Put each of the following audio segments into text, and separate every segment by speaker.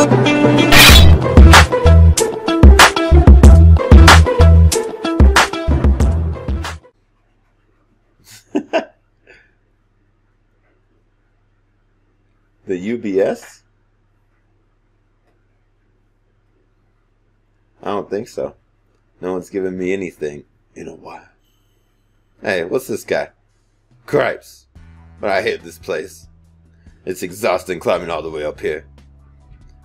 Speaker 1: the UBS? I don't think so. No one's given me anything in a while. Hey, what's this guy? Cripes. But I hate this place. It's exhausting climbing all the way up here.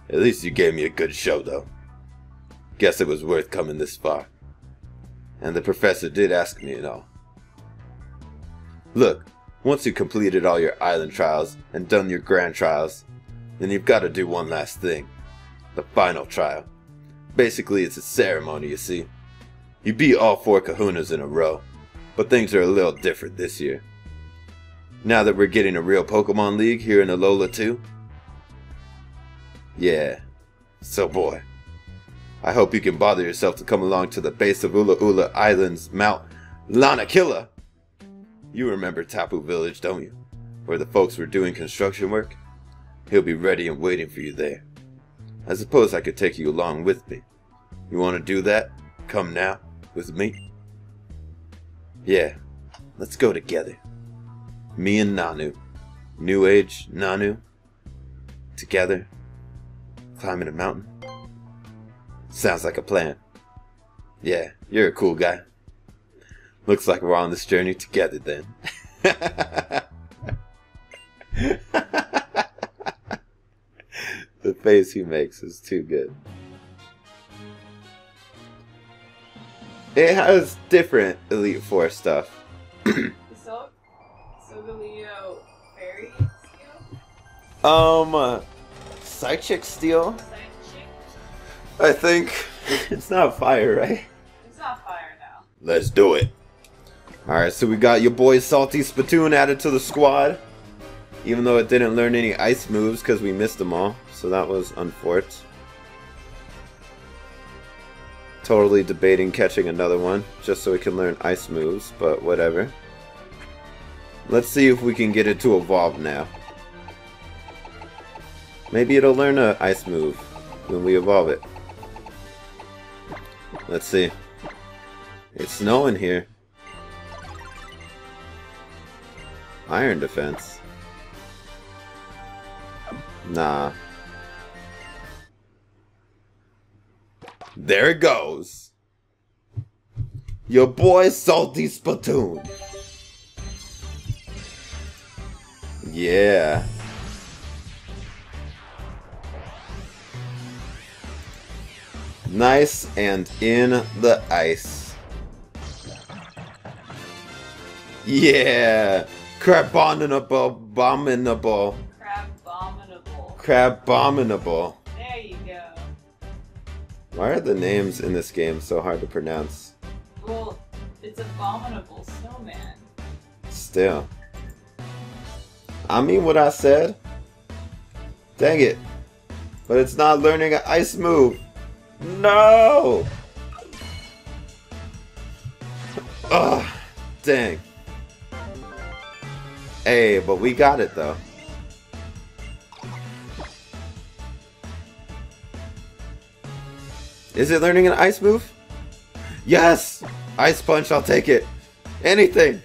Speaker 1: At least you gave me a good show, though. Guess it was worth coming this far. And the professor did ask me and all. Look, once you've completed all your island trials and done your grand trials, then you've got to do one last thing. The final trial. Basically, it's a ceremony, you see. You beat all four kahunas in a row, but things are a little different this year. Now that we're getting a real Pokemon League here in Alola too. Yeah. So boy. I hope you can bother yourself to come along to the base of Ulaula Island's Mount Lanakila. You remember Tapu Village, don't you? Where the folks were doing construction work? He'll be ready and waiting for you there. I suppose I could take you along with me. You want to do that? Come now, with me? Yeah, let's go together. Me and Nanu. New Age Nanu. Together. Climbing a mountain. Sounds like a plan. Yeah, you're a cool guy. Looks like we're on this journey together then. the face he makes is too good. It has different Elite Four stuff.
Speaker 2: So, Solgaleo Fairy Steel?
Speaker 1: Um, uh, Psychic Steel?
Speaker 2: Psychic?
Speaker 1: I think it's not fire, right?
Speaker 2: It's not fire now.
Speaker 1: Let's do it. Alright, so we got your boy Salty Spatoon added to the squad. Even though it didn't learn any ice moves because we missed them all. So that was unfortunate. Totally debating catching another one just so we can learn ice moves, but whatever. Let's see if we can get it to evolve now. Maybe it'll learn a ice move when we evolve it. Let's see. It's snowing here. Iron defense. Nah. There it goes. Your boy Salty Spatoon. Yeah. Nice and in the ice. Yeah. Crabominable, abominable,
Speaker 2: Crabominable.
Speaker 1: crabominable.
Speaker 2: There you go.
Speaker 1: Why are the names in this game so hard to pronounce?
Speaker 2: Well, it's abominable snowman.
Speaker 1: Still. I mean what I said. Dang it. But it's not learning an ice move. No! Ugh. Dang. Hey, but we got it though. Is it learning an ice move? Yes! Ice punch, I'll take it. Anything.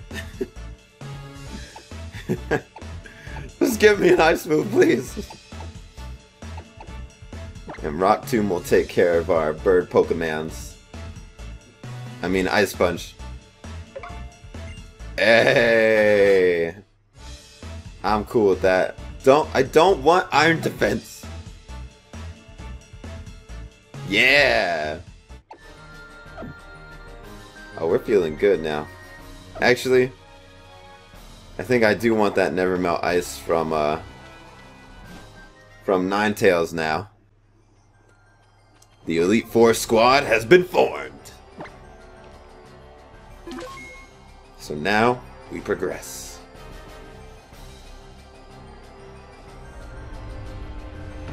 Speaker 1: Just give me an ice move, please. And Rock Tomb will take care of our bird Pokemons. I mean, Ice Punch. Hey! I'm cool with that. Don't I don't want Iron Defense. Yeah! Oh, we're feeling good now. Actually, I think I do want that Never Melt Ice from, uh, from Ninetales now. The Elite Four squad has been formed. So now, we progress.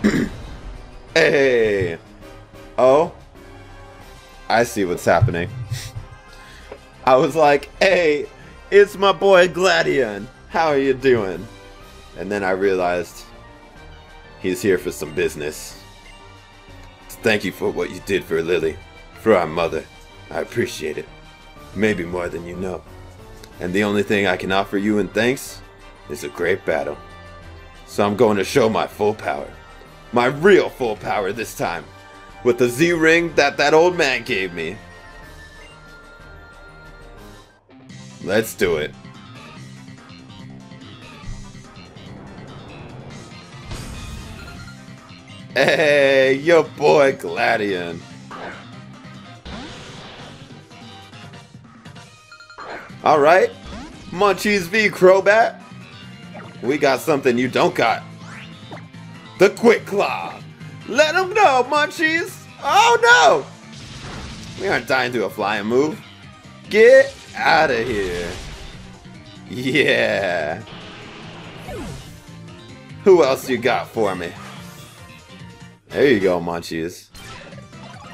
Speaker 1: hey! Oh? I see what's happening. I was like, hey, it's my boy Gladion. How are you doing? And then I realized he's here for some business. Thank you for what you did for Lillie, for our mother. I appreciate it. Maybe more than you know. And the only thing I can offer you in thanks is a great battle. So I'm going to show my full power. My real full power this time. With the Z ring that that old man gave me. Let's do it. Hey, your boy Gladion. Alright, Munchies v Crobat. We got something you don't got. The Quick Claw. Let them know, Munchies. Oh no! We aren't dying to a flying move. Get out of here. Yeah. Who else you got for me? There you go, Munchies.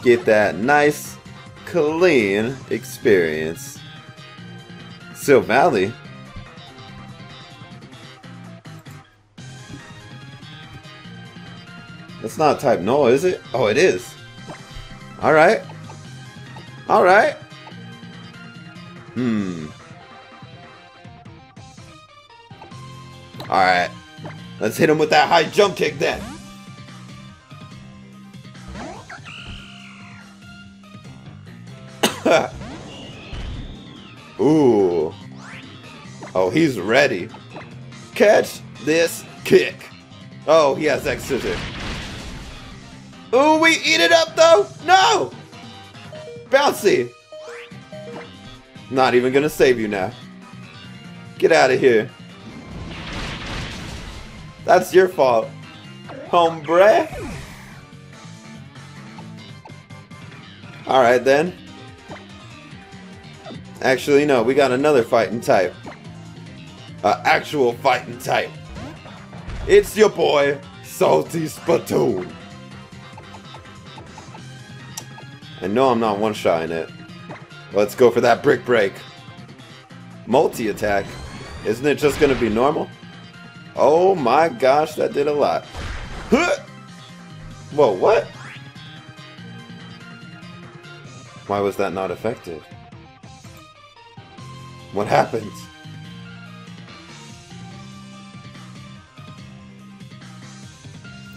Speaker 1: Get that nice, clean experience. Silvally. That's not type null, is it? Oh, it is. Alright. Alright. Hmm. Alright. Let's hit him with that high jump kick then. Ooh. Oh, he's ready. Catch this kick. Oh, he has X scissor. Ooh, we eat it up though? No! Bouncy! Not even gonna save you now. Get out of here. That's your fault. Hombre. Alright then. Actually, no, we got another fighting type. Uh, actual fighting type. It's your boy, Salty Spatoon. I know I'm not one-shotting it. Let's go for that brick break. Multi-attack. Isn't it just gonna be normal? Oh my gosh, that did a lot. Huh! Whoa, what? Why was that not effective? What happens?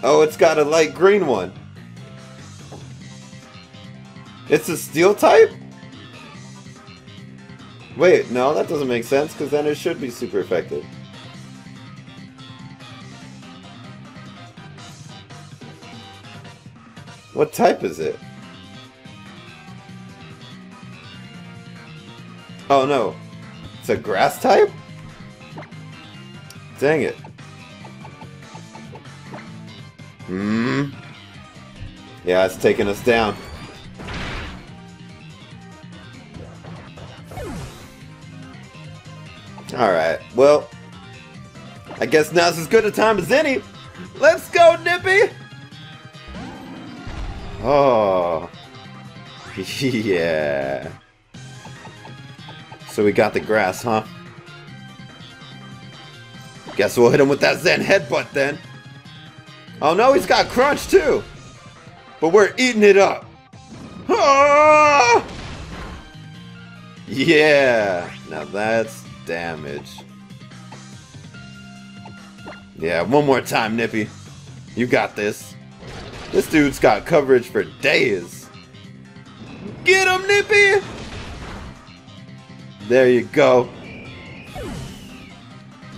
Speaker 1: Oh, it's got a light green one. It's a steel type? Wait, no, that doesn't make sense, because then it should be super effective. What type is it? Oh no, it's a grass type? Dang it. Hmm. Yeah, it's taking us down. Alright, well, I guess now's as good a time as any. Let's go, Nippy! Oh. yeah. So we got the grass, huh? Guess we'll hit him with that Zen headbutt then. Oh no, he's got crunch too. But we're eating it up. Ah! Yeah. Now that's damage. Yeah, one more time, Nippy. You got this. This dude's got coverage for days. Get him, Nippy! There you go.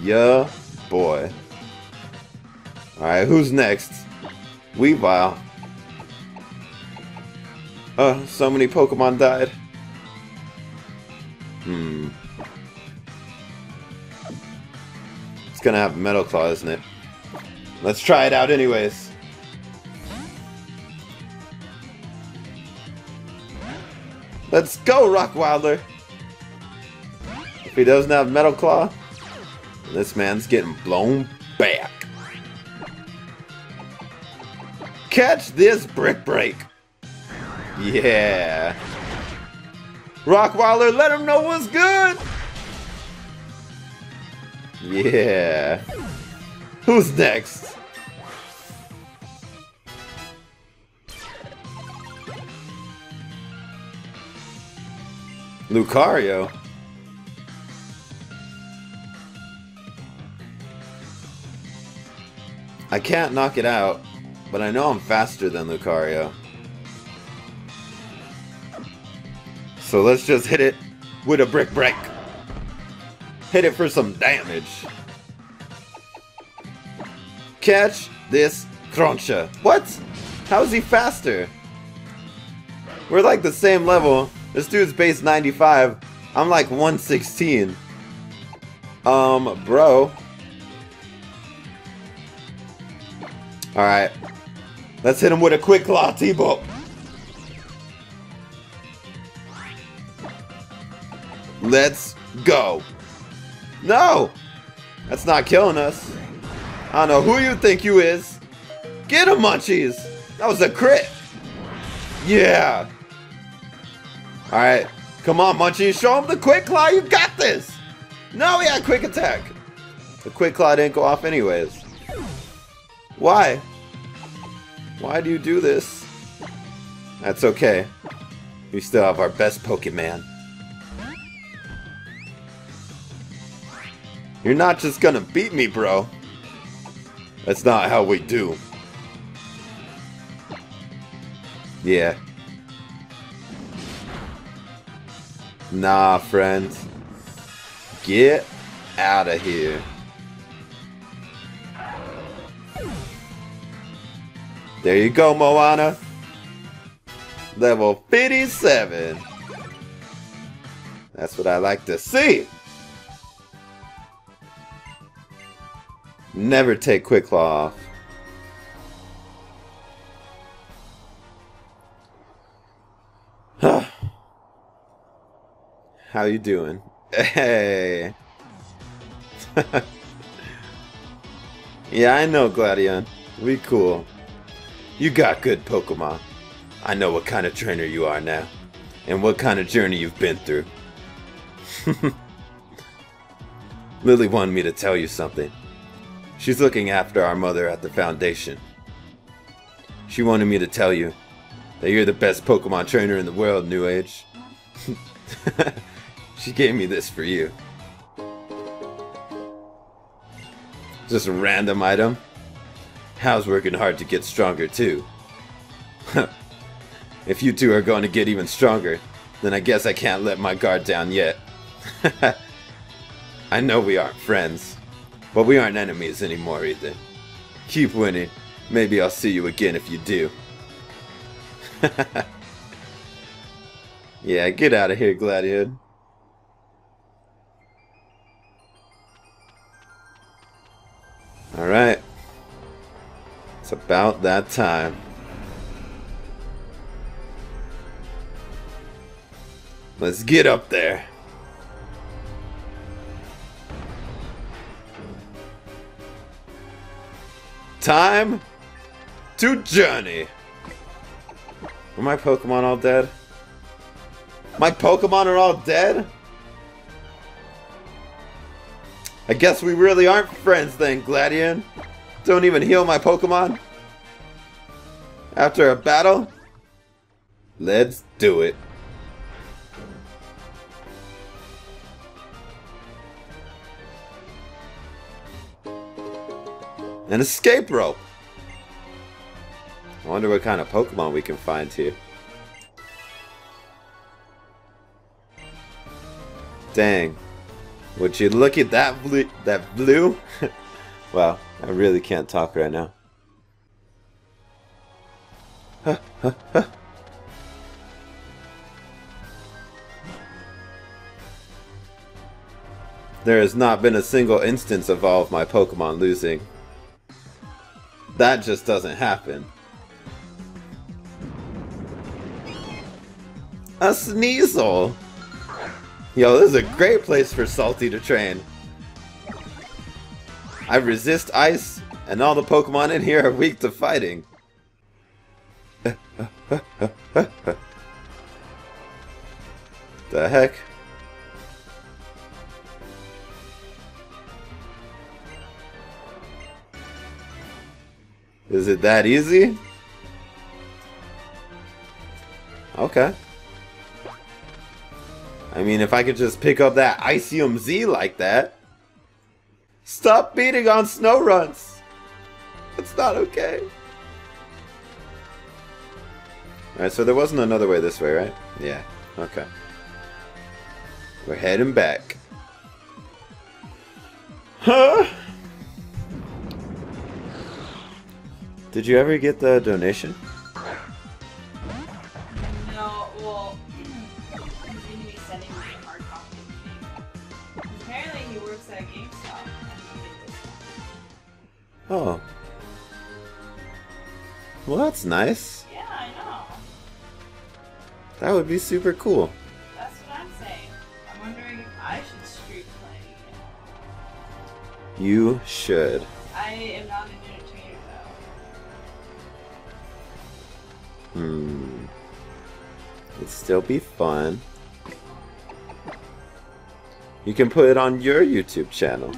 Speaker 1: Yeah, boy. Alright, who's next? Weavile. Oh, so many Pokemon died. Hmm. It's gonna have Metal Claw, isn't it? Let's try it out anyways. Let's go, Rockwilder! If he doesn't have Metal Claw, this man's getting blown back. Catch this Brick Break! Yeah! Rockwaller, let him know what's good! Yeah! Who's next? Lucario? I can't knock it out, but I know I'm faster than Lucario. So let's just hit it with a brick break. Hit it for some damage. Catch this Cruncher. What? How is he faster? We're like the same level. This dude's base 95. I'm like 116. Um, bro. Alright. Let's hit him with a quick claw T-bolt. Let's go. No! That's not killing us. I don't know who you think you is. Get him, Munchies! That was a crit! Yeah! Alright. Come on, Munchies. Show him the quick claw. You got this! No, he had quick attack. The quick claw didn't go off anyways. Why? Why do you do this? That's okay. We still have our best Pokemon. You're not just gonna beat me, bro. That's not how we do. Yeah. Nah, friend. Get out of here. There you go, Moana. Level 57. That's what I like to see. Never take Quick Claw off. How you doing? Hey. yeah, I know, Gladion. We cool. You got good Pokemon. I know what kind of trainer you are now. And what kind of journey you've been through. Lillie wanted me to tell you something. She's looking after our mother at the Foundation. She wanted me to tell you that you're the best Pokemon trainer in the world, New Age. she gave me this for you. Just a random item. Hal's working hard to get stronger too. if you two are going to get even stronger, then I guess I can't let my guard down yet. I know we aren't friends, but we aren't enemies anymore either. Keep winning. Maybe I'll see you again if you do. yeah, get out of here, Gladiator. About that time. Let's get up there. Time to journey. Are my Pokemon all dead? My Pokemon are all dead? I guess we really aren't friends then, Gladion. Don't even heal my Pokemon? After a battle? Let's do it. An escape rope! I wonder what kind of Pokemon we can find here. Dang. Would you look at that blue? That blue? wow, I really can't talk right now. there has not been a single instance of all of my Pokemon losing. That just doesn't happen. A Sneasel! Yo, this is a great place for Salty to train. I resist ice, and all the Pokemon in here are weak to fighting. the heck? Is it that easy? Okay. I mean, if I could just pick up that Icium Z like that. Stop beating on snow runs. It's not okay. Alright, so there wasn't another way this way, right? Yeah, okay. We're heading back. Huh? Did you ever get the donation?
Speaker 2: No, well, he's going to be sending me a hard copy. Apparently, he works at GameStop. and he did this one.
Speaker 1: Oh. Well, that's nice.
Speaker 2: Yeah, I know.
Speaker 1: That would be super cool.
Speaker 2: That's what I'm saying. I'm wondering if I should street play.
Speaker 1: You should.
Speaker 2: I am not an entertainer, though.
Speaker 1: Hmm. It'd still be fun. You can put it on your YouTube channel.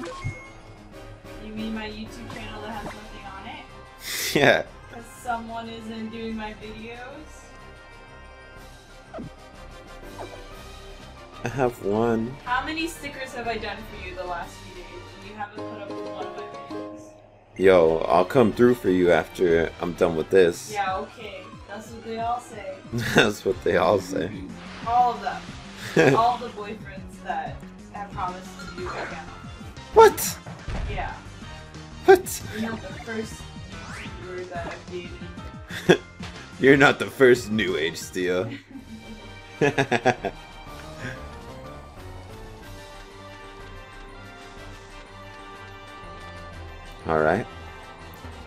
Speaker 2: You mean my YouTube channel that has nothing on it?
Speaker 1: yeah.
Speaker 2: Because someone isn't doing my videos?
Speaker 1: I have one.
Speaker 2: How many stickers have I done for you the last few days? You haven't put up one of my videos.
Speaker 1: Yo, I'll come through for you after I'm done with this.
Speaker 2: Yeah, okay. That's what they all say.
Speaker 1: That's what they all say.
Speaker 2: All of them. all the boyfriends that have promised to do channel.
Speaker 1: what?
Speaker 2: Yeah.
Speaker 1: What?
Speaker 2: You're not the first YouTuber that I've dated.
Speaker 1: You're not the first new age Steel. Alright.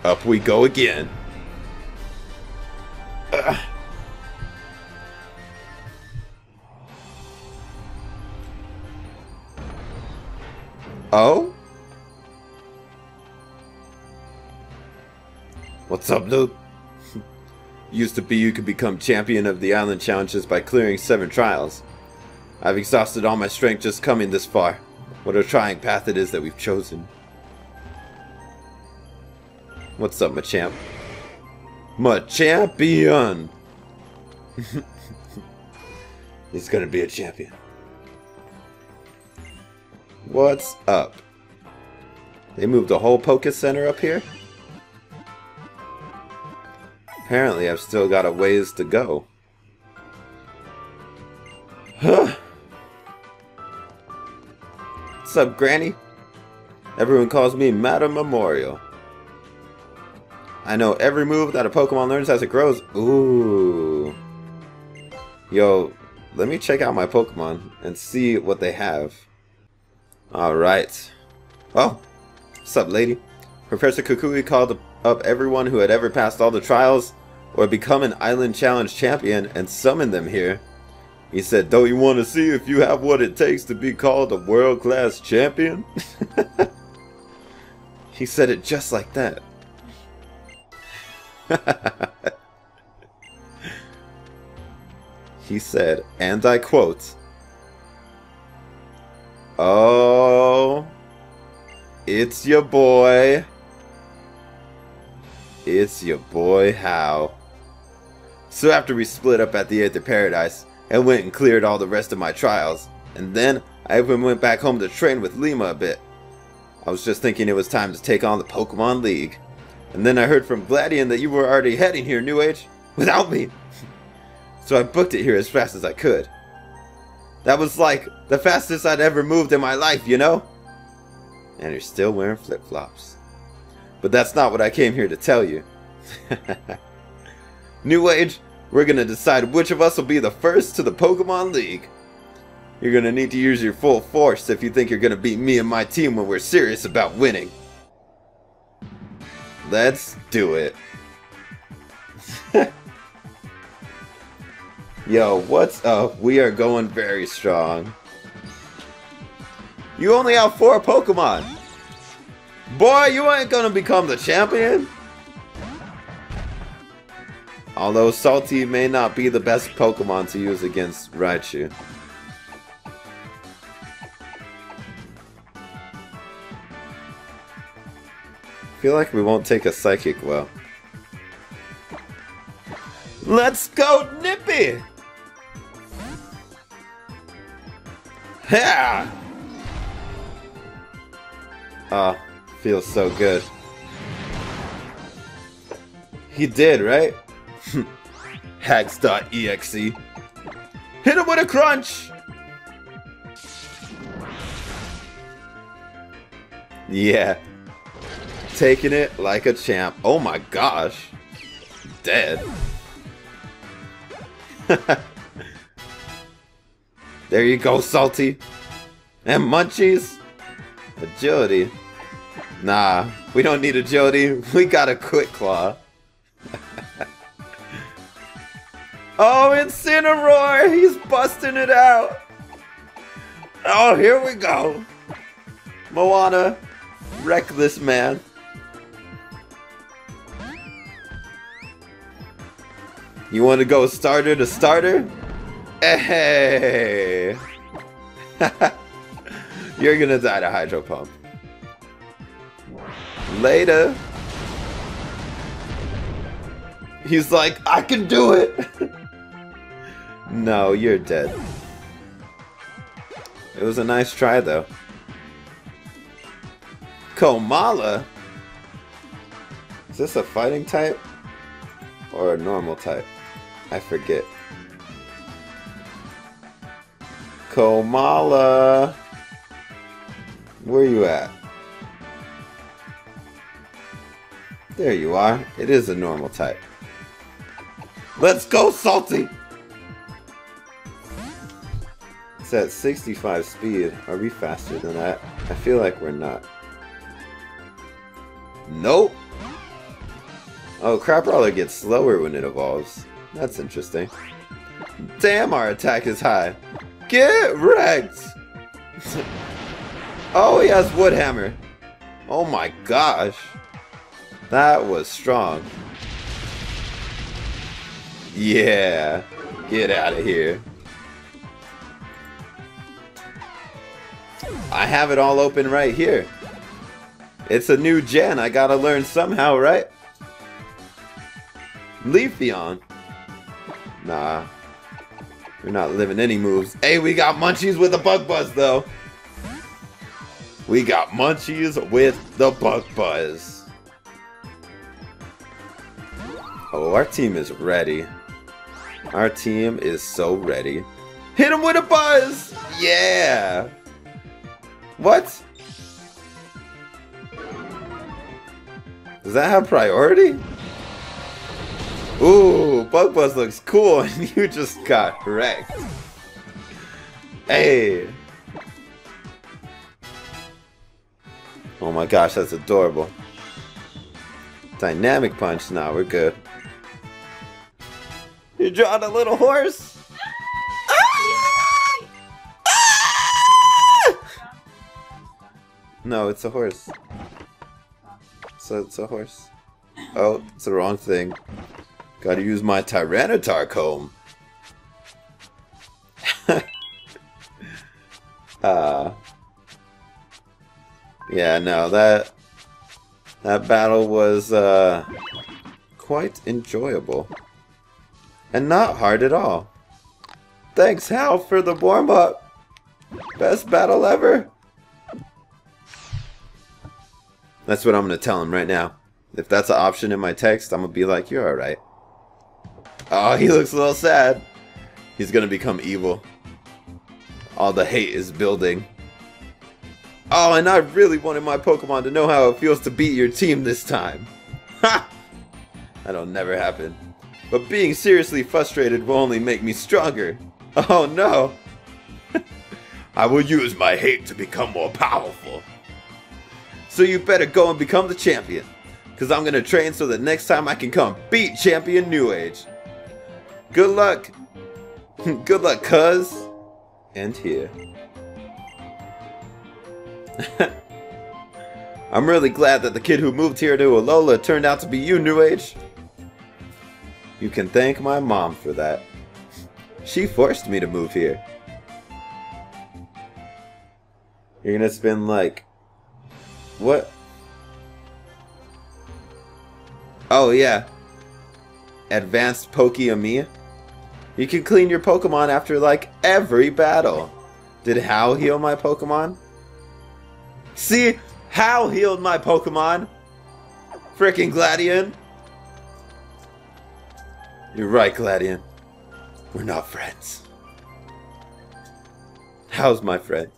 Speaker 1: Up we go again. Ugh. Oh? What's up, noob? Used to be you could become champion of the island challenges by clearing seven trials. I've exhausted all my strength just coming this far. What a trying path it is that we've chosen. What's up, Machamp? Machampion! He's gonna be a champion. What's up? They moved the whole Poké Center up here? Apparently, I've still got a ways to go. Huh. What's up, Granny? Everyone calls me Madam Memorial. I know every move that a Pokemon learns as it grows. Ooh. Yo, let me check out my Pokemon and see what they have. Alright. Oh, what's up, lady? Professor Kukui called up everyone who had ever passed all the trials or become an island challenge champion and summoned them here. He said, Don't you want to see if you have what it takes to be called a world class champion? he said it just like that. he said, and I quote, Oh, it's your boy. It's your boy Hau. So after we split up at the Aether Paradise, I went and cleared all the rest of my trials, and then I even went back home to train with Lima a bit. I was just thinking it was time to take on the Pokemon League. And then I heard from Gladion that you were already heading here, New Age, without me. So I booked it here as fast as I could. That was like the fastest I'd ever moved in my life, you know? And you're still wearing flip-flops. But that's not what I came here to tell you. New Age, we're gonna decide which of us will be the first to the Pokemon League. You're gonna need to use your full force if you think you're gonna beat me and my team when we're serious about winning. Let's do it. Yo, what's up? We are going very strong. You only have four Pokemon. Boy, you ain't gonna become the champion. Although Salty may not be the best Pokemon to use against Raichu. Feel like we won't take a Psychic well. Let's go, Nippy! Yeah! Ah, feels so good. He did, right? Hags.exe. Hit him with a crunch! Yeah. Taking it like a champ. Oh my gosh. Dead. there you go, Salty. And Munchies. Agility. Nah, we don't need agility. We got a quick claw. oh, Incineroar! He's busting it out! Oh, here we go! Moana, reckless man. You want to go starter to starter? Hey! You're gonna die to Hydro Pump. Later. He's like, I can do it! no, you're dead. It was a nice try, though. Komala? Is this a fighting type? Or a normal type? I forget. Komala! Where you at? There you are. It is a normal type. Let's go, Salty! It's at 65 speed. Are we faster than that? I feel like we're not. Nope! Oh, Crabrawler gets slower when it evolves. That's interesting. Damn, our attack is high. Get wrecked! oh, he has Woodhammer. Oh my gosh. That was strong. Yeah. Get out of here. I have it all open right here. It's a new gen. I gotta learn somehow, right? Leafeon. Nah. We're not living any moves. Hey, we got Munchies with the Bug Buzz, though. We got Munchies with the Bug Buzz. Oh, our team is ready. Our team is so ready. Hit him with a buzz! Yeah! What? Does that have priority? Ooh, Bug Buzz looks cool and you just got wrecked. Hey! Oh my gosh, that's adorable. Dynamic Punch, now we're good. You drawing a little horse? Ah! Ah! No, it's a horse. So it's a horse. Oh, it's the wrong thing. Gotta use my Tyranitar comb. uh, yeah, no, that that battle was uh, quite enjoyable. And not hard at all. Thanks, Hal, for the warm-up. Best battle ever. That's what I'm going to tell him right now. If that's an option in my text, I'm going to be like, you're alright. Oh, he looks a little sad. He's to become evil. All the hate is building. Oh, and I really wanted my Pokemon to know how it feels to beat your team this time. Ha! That'll never happen. But being seriously frustrated will only make me stronger. Oh no! I will use my hate to become more powerful. So you better go and become the champion. Because I'm to train so that next time I can come beat Champion New Age. Good luck. Good luck, cuz. And here. I'm really glad that the kid who moved here to Alola turned out to be you, New Age. You can thank my mom for that. She forced me to move here. You're gonna spend like what? Oh, yeah. Advanced Pokeamia. You can clean your Pokemon after like every battle. Did Hal heal my Pokemon? See? Hal healed my Pokemon! Freaking Gladion! You're right, Gladion. We're not friends. How's my friend?